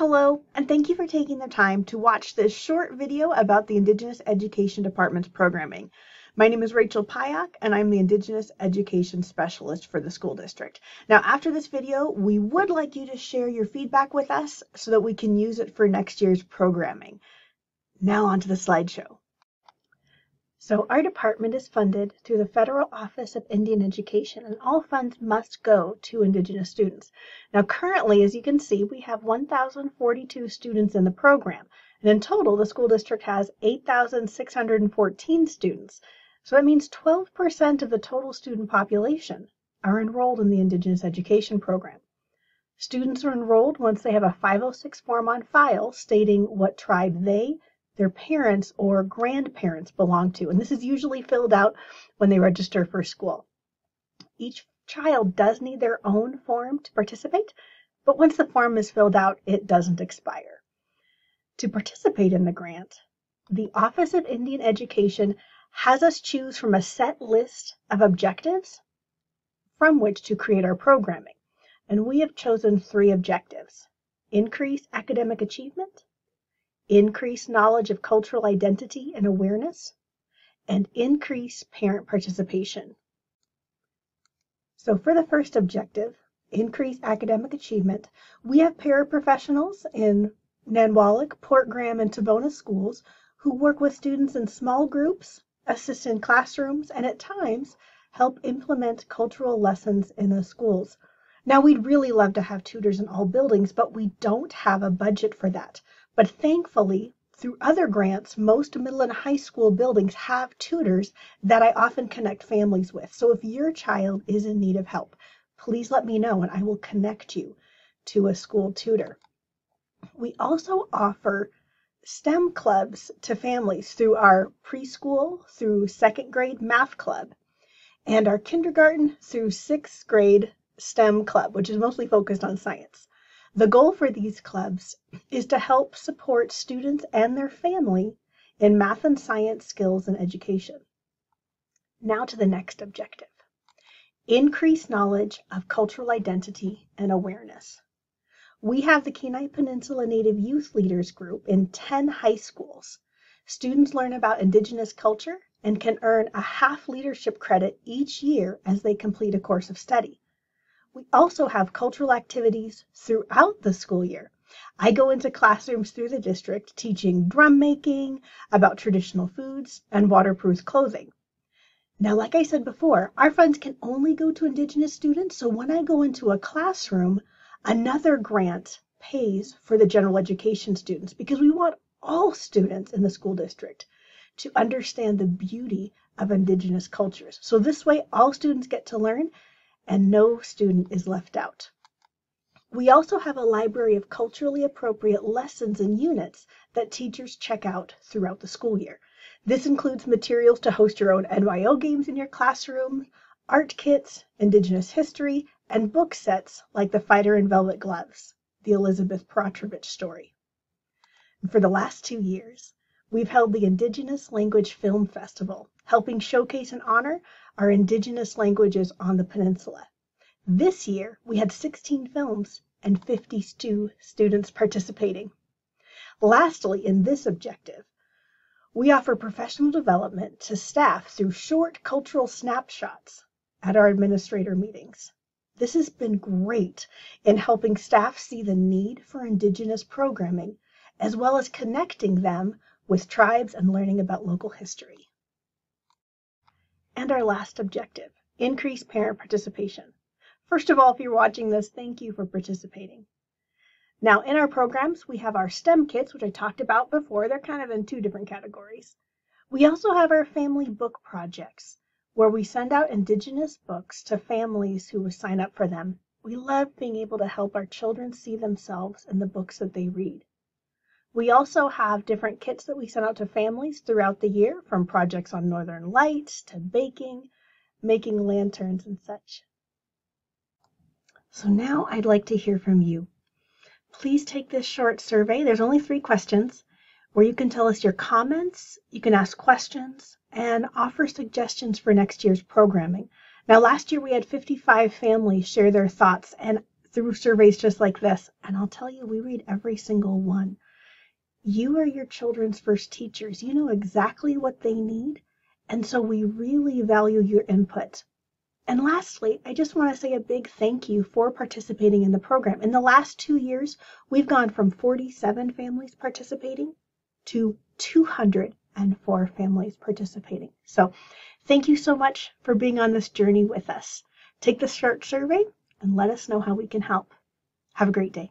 Hello, and thank you for taking the time to watch this short video about the Indigenous Education Department's programming. My name is Rachel Pioch, and I'm the Indigenous Education Specialist for the school district. Now, after this video, we would like you to share your feedback with us so that we can use it for next year's programming. Now on to the slideshow. So our department is funded through the Federal Office of Indian Education, and all funds must go to Indigenous students. Now, currently, as you can see, we have 1,042 students in the program, and in total, the school district has 8,614 students. So that means 12% of the total student population are enrolled in the Indigenous Education Program. Students are enrolled once they have a 506 form on file stating what tribe they, their parents or grandparents belong to. And this is usually filled out when they register for school. Each child does need their own form to participate, but once the form is filled out, it doesn't expire. To participate in the grant, the Office of Indian Education has us choose from a set list of objectives from which to create our programming. And we have chosen three objectives increase academic achievement, increase knowledge of cultural identity and awareness, and increase parent participation. So for the first objective, increase academic achievement, we have paraprofessionals in Nanwalek, Port Graham, and Tebughna schools who work with students in small groups, assist in classrooms, and at times help implement cultural lessons in the schools. Now, we'd really love to have tutors in all buildings, but we don't have a budget for that. But thankfully, through other grants, most middle and high school buildings have tutors that I often connect families with. So if your child is in need of help, please let me know and I will connect you to a school tutor. We also offer STEM clubs to families through our preschool through second grade math club and our kindergarten through sixth grade STEM club, which is mostly focused on science. The goal for these clubs is to help support students and their family in math and science skills and education. Now to the next objective. Increase knowledge of cultural identity and awareness. We have the Kenai Peninsula Native Youth Leaders Group in 10 high schools. Students learn about Indigenous culture and can earn a half leadership credit each year as they complete a course of study. We also have cultural activities throughout the school year. I go into classrooms through the district teaching drum making, about traditional foods, and waterproof clothing. Now, like I said before, our funds can only go to Indigenous students, so when I go into a classroom, another grant pays for the general education students because we want all students in the school district to understand the beauty of Indigenous cultures. So this way, all students get to learn and no student is left out. We also have a library of culturally appropriate lessons and units that teachers check out throughout the school year. This includes materials to host your own NYO games in your classroom, art kits, Indigenous history, and book sets like The Fighter in Velvet Gloves, the Elizabeth Peratrovich story. And for the last two years, we've held the Indigenous Language Film Festival, helping showcase and honor our Indigenous languages on the peninsula. This year, we had 16 films and 52 students participating. Lastly, in this objective, we offer professional development to staff through short cultural snapshots at our administrator meetings. This has been great in helping staff see the need for Indigenous programming, as well as connecting them with tribes and learning about local history. And our last objective, increase parent participation. First of all, if you're watching this, thank you for participating. Now, in our programs, we have our STEM kits, which I talked about before. They're kind of in two different categories. We also have our family book projects, where we send out Indigenous books to families who sign up for them. We love being able to help our children see themselves in the books that they read. We also have different kits that we send out to families throughout the year, from projects on northern lights to baking, making lanterns and such. So now I'd like to hear from you. Please take this short survey. There's only three questions where you can tell us your comments, you can ask questions, and offer suggestions for next year's programming. Now, last year we had 55 families share their thoughts, and through surveys just like this, and I'll tell you, we read every single one. You are your children's first teachers. You know exactly what they need, and so we really value your input. And lastly, I just want to say a big thank you for participating in the program. In the last two years, we've gone from 47 families participating to 204 families participating. So thank you so much for being on this journey with us. Take the SHART survey and let us know how we can help. Have a great day.